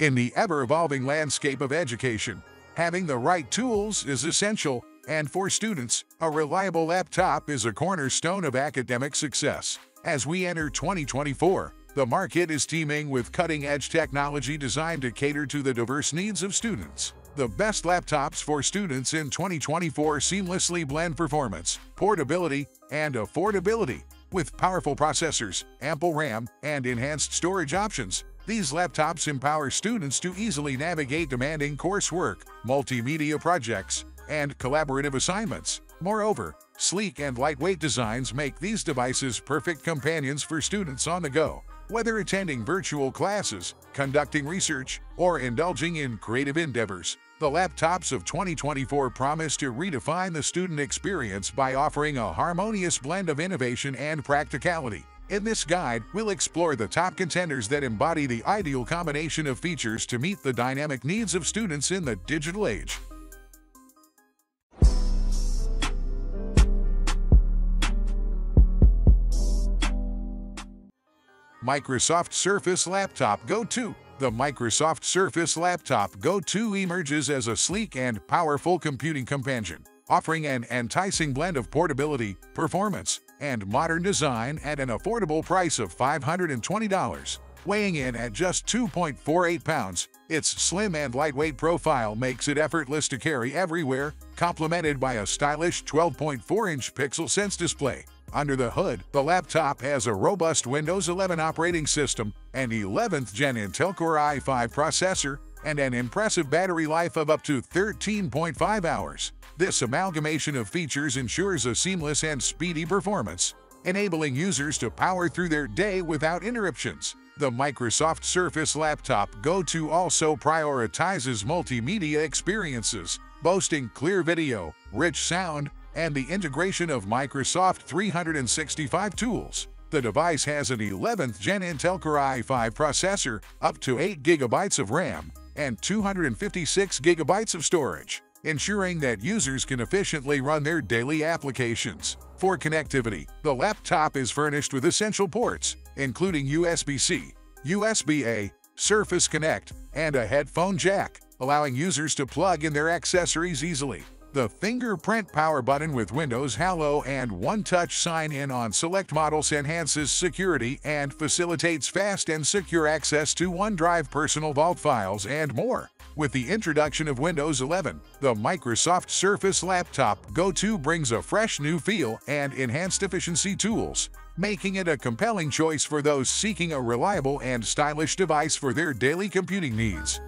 In the ever-evolving landscape of education, having the right tools is essential, and for students, a reliable laptop is a cornerstone of academic success. As we enter 2024, the market is teeming with cutting-edge technology designed to cater to the diverse needs of students. The best laptops for students in 2024 seamlessly blend performance, portability, and affordability. With powerful processors, ample RAM, and enhanced storage options, these laptops empower students to easily navigate demanding coursework, multimedia projects, and collaborative assignments. Moreover, sleek and lightweight designs make these devices perfect companions for students on the go. Whether attending virtual classes, conducting research, or indulging in creative endeavors, the laptops of 2024 promise to redefine the student experience by offering a harmonious blend of innovation and practicality. In this guide, we'll explore the top contenders that embody the ideal combination of features to meet the dynamic needs of students in the digital age. Microsoft Surface Laptop Go 2 The Microsoft Surface Laptop Go 2 emerges as a sleek and powerful computing companion, offering an enticing blend of portability, performance, and modern design at an affordable price of $520. Weighing in at just 2.48 pounds, its slim and lightweight profile makes it effortless to carry everywhere, complemented by a stylish 12.4-inch Pixel Sense display. Under the hood, the laptop has a robust Windows 11 operating system, an 11th Gen Intel Core i5 processor, and an impressive battery life of up to 13.5 hours. This amalgamation of features ensures a seamless and speedy performance, enabling users to power through their day without interruptions. The Microsoft Surface Laptop Go 2 also prioritizes multimedia experiences, boasting clear video, rich sound, and the integration of Microsoft 365 tools. The device has an 11th Gen Intel Core i5 processor, up to 8 GB of RAM, and 256 GB of storage, ensuring that users can efficiently run their daily applications. For connectivity, the laptop is furnished with essential ports, including USB-C, USB-A, Surface Connect, and a headphone jack, allowing users to plug in their accessories easily. The fingerprint power button with Windows Hello and One Touch sign-in on select models enhances security and facilitates fast and secure access to OneDrive personal vault files and more. With the introduction of Windows 11, the Microsoft Surface Laptop Go 2 brings a fresh new feel and enhanced efficiency tools, making it a compelling choice for those seeking a reliable and stylish device for their daily computing needs.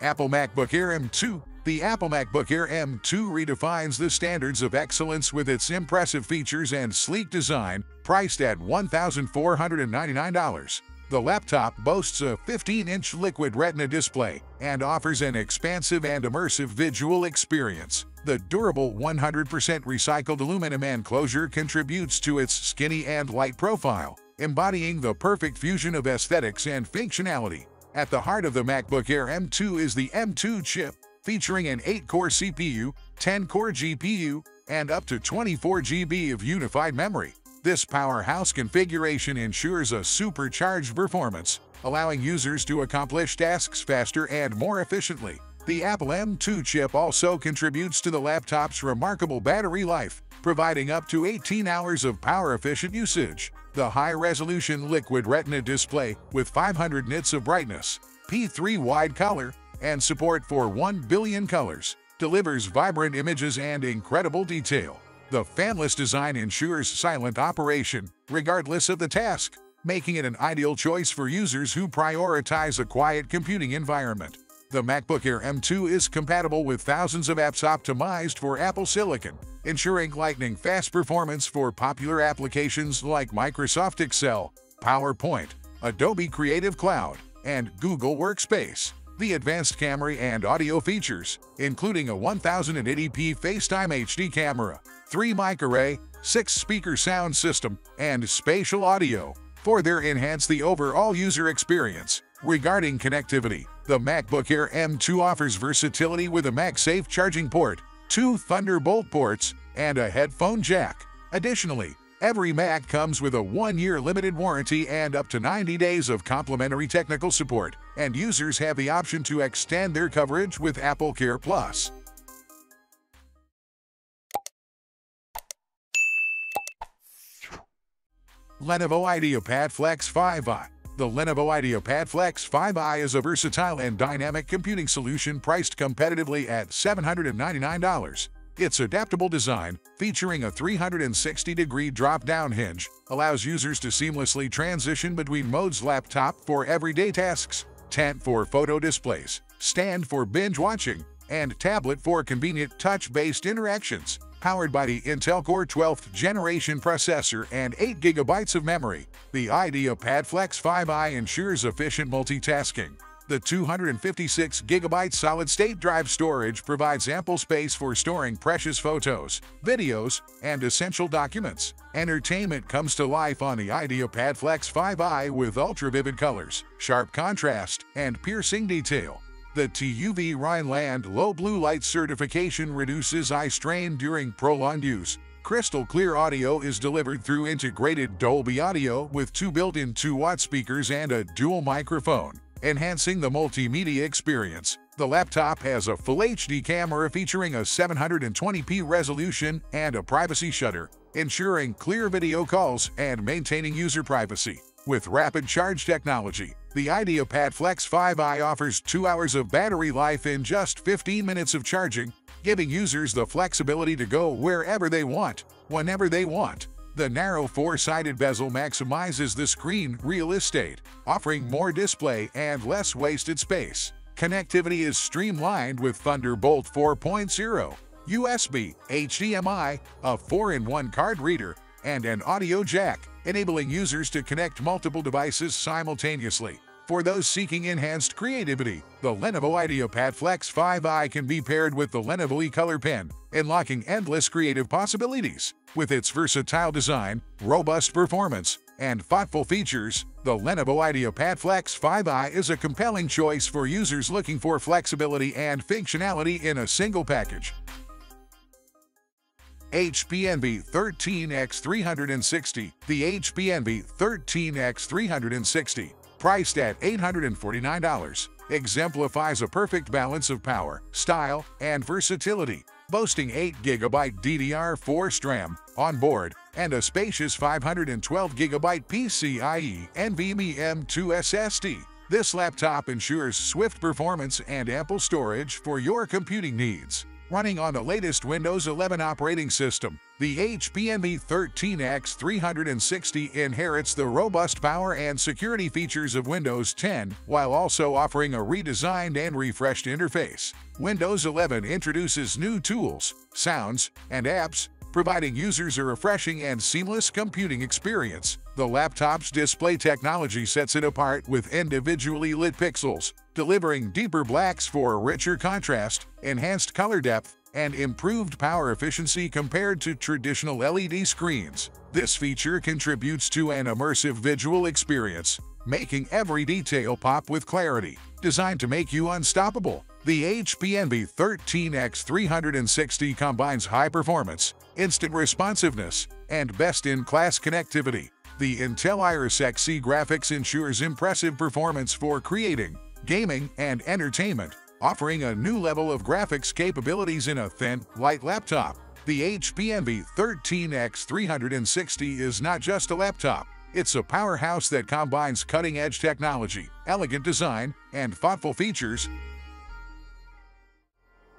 Apple MacBook Air M2 the Apple MacBook Air M2 redefines the standards of excellence with its impressive features and sleek design, priced at $1,499. The laptop boasts a 15-inch liquid retina display and offers an expansive and immersive visual experience. The durable 100% recycled aluminum enclosure contributes to its skinny and light profile, embodying the perfect fusion of aesthetics and functionality. At the heart of the MacBook Air M2 is the M2 chip, featuring an 8-core CPU, 10-core GPU, and up to 24 GB of unified memory. This powerhouse configuration ensures a supercharged performance, allowing users to accomplish tasks faster and more efficiently. The Apple M2 chip also contributes to the laptop's remarkable battery life, providing up to 18 hours of power-efficient usage. The high-resolution liquid retina display with 500 nits of brightness, P3 wide color, and support for 1 billion colors, delivers vibrant images and incredible detail. The fanless design ensures silent operation, regardless of the task, making it an ideal choice for users who prioritize a quiet computing environment. The MacBook Air M2 is compatible with thousands of apps optimized for Apple Silicon, ensuring lightning-fast performance for popular applications like Microsoft Excel, PowerPoint, Adobe Creative Cloud, and Google Workspace the advanced camera and audio features, including a 1080p FaceTime HD camera, 3-mic array, 6-speaker sound system, and spatial audio, further enhance the overall user experience. Regarding connectivity, the MacBook Air M2 offers versatility with a MagSafe charging port, two Thunderbolt ports, and a headphone jack. Additionally, Every Mac comes with a one-year limited warranty and up to 90 days of complimentary technical support, and users have the option to extend their coverage with Apple Care Plus. Lenovo IdeaPad Flex 5i The Lenovo IdeaPad Flex 5i is a versatile and dynamic computing solution priced competitively at $799. Its adaptable design, featuring a 360-degree drop-down hinge, allows users to seamlessly transition between modes laptop for everyday tasks, tent for photo displays, stand for binge watching, and tablet for convenient touch-based interactions powered by the Intel Core 12th generation processor and 8GB of memory. The IdeaPad Flex 5i ensures efficient multitasking. The 256GB solid-state drive storage provides ample space for storing precious photos, videos, and essential documents. Entertainment comes to life on the IdeaPad Flex 5i with ultra-vivid colors, sharp contrast, and piercing detail. The TUV Rheinland Low Blue Light certification reduces eye strain during prolonged use. Crystal clear audio is delivered through integrated Dolby Audio with two built-in 2-watt speakers and a dual microphone, enhancing the multimedia experience. The laptop has a Full HD camera featuring a 720p resolution and a privacy shutter, ensuring clear video calls and maintaining user privacy. With rapid charge technology, the IdeaPad Flex 5i offers 2 hours of battery life in just 15 minutes of charging, giving users the flexibility to go wherever they want, whenever they want. The narrow four-sided bezel maximizes the screen real estate, offering more display and less wasted space. Connectivity is streamlined with Thunderbolt 4.0, USB, HDMI, a 4-in-1 card reader, and an audio jack, enabling users to connect multiple devices simultaneously. For those seeking enhanced creativity, the Lenovo IdeaPad Flex 5i can be paired with the Lenovo eColor Pen, unlocking endless creative possibilities. With its versatile design, robust performance, and thoughtful features, the Lenovo IdeaPad Flex 5i is a compelling choice for users looking for flexibility and functionality in a single package. HP Envy 13X360 The HP Envy 13X360, priced at $849, exemplifies a perfect balance of power, style, and versatility, boasting 8GB DDR4 SRAM on board and a spacious 512GB PCIe NVMe M2 SSD. This laptop ensures swift performance and ample storage for your computing needs. Running on the latest Windows 11 operating system, the HP Envy 13X360 inherits the robust power and security features of Windows 10 while also offering a redesigned and refreshed interface. Windows 11 introduces new tools, sounds, and apps providing users a refreshing and seamless computing experience. The laptop's display technology sets it apart with individually lit pixels, delivering deeper blacks for richer contrast, enhanced color depth, and improved power efficiency compared to traditional LED screens. This feature contributes to an immersive visual experience, making every detail pop with clarity. Designed to make you unstoppable, the HP Envy 13X360 combines high performance, instant responsiveness, and best-in-class connectivity. The Intel Iris Xe graphics ensures impressive performance for creating, gaming, and entertainment, offering a new level of graphics capabilities in a thin, light laptop. The HP Envy 13X360 is not just a laptop, it's a powerhouse that combines cutting-edge technology, elegant design, and thoughtful features.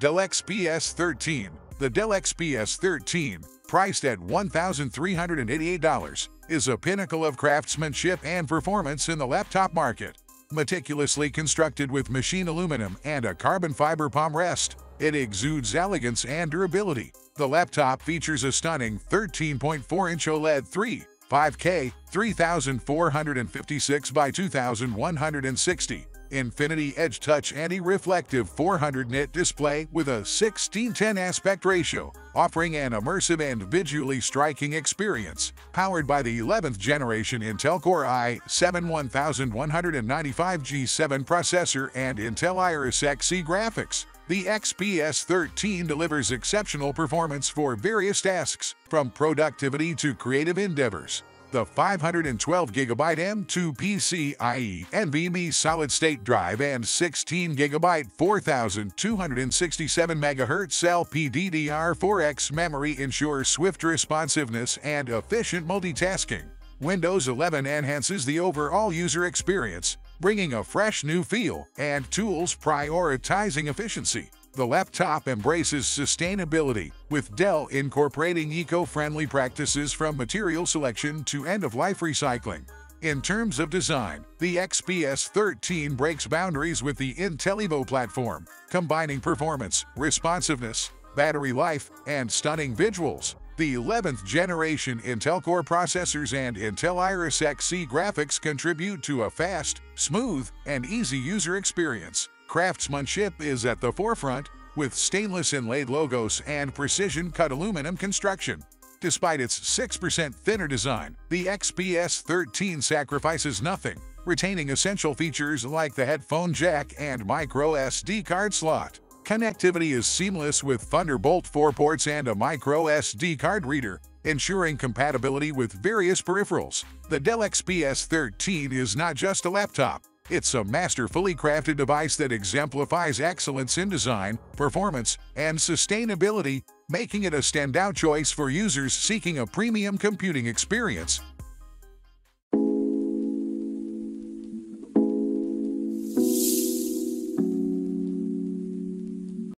Dell XPS 13 The Dell XPS 13, priced at $1,388, is a pinnacle of craftsmanship and performance in the laptop market. Meticulously constructed with machine aluminum and a carbon fiber palm rest, it exudes elegance and durability. The laptop features a stunning 13.4-inch OLED 3, 5K, 3456 by 2160 Infinity Edge Touch Anti-Reflective 400 nit display with a 1610 aspect ratio, offering an immersive and visually striking experience. Powered by the 11th generation Intel Core i7 1195G7 processor and Intel Iris Xe graphics, The XPS 13 delivers exceptional performance for various tasks, from productivity to creative endeavors. The 512GB M2 PCIe NVMe solid-state drive and 16GB 4267MHz LPDDR4X memory ensure swift responsiveness and efficient multitasking. Windows 11 enhances the overall user experience, bringing a fresh new feel and tools prioritizing efficiency. The laptop embraces sustainability, with Dell incorporating eco-friendly practices from material selection to end-of-life recycling. In terms of design, the XPS 13 breaks boundaries with the Intel Evo platform, combining performance, responsiveness, battery life, and stunning visuals. The 11th generation Intel Core processors and Intel Iris Xe graphics contribute to a fast, smooth, and easy user experience. Craftsmanship is at the forefront, with stainless inlaid logos and precision-cut aluminum construction. Despite its 6% thinner design, the XPS 13 sacrifices nothing, retaining essential features like the headphone jack and micro SD card slot. Connectivity is seamless with Thunderbolt 4 ports and a micro SD card reader, ensuring compatibility with various peripherals. The Dell XPS 13 is not just a laptop, it's a masterfully crafted device that exemplifies excellence in design, performance, and sustainability, making it a standout choice for users seeking a premium computing experience.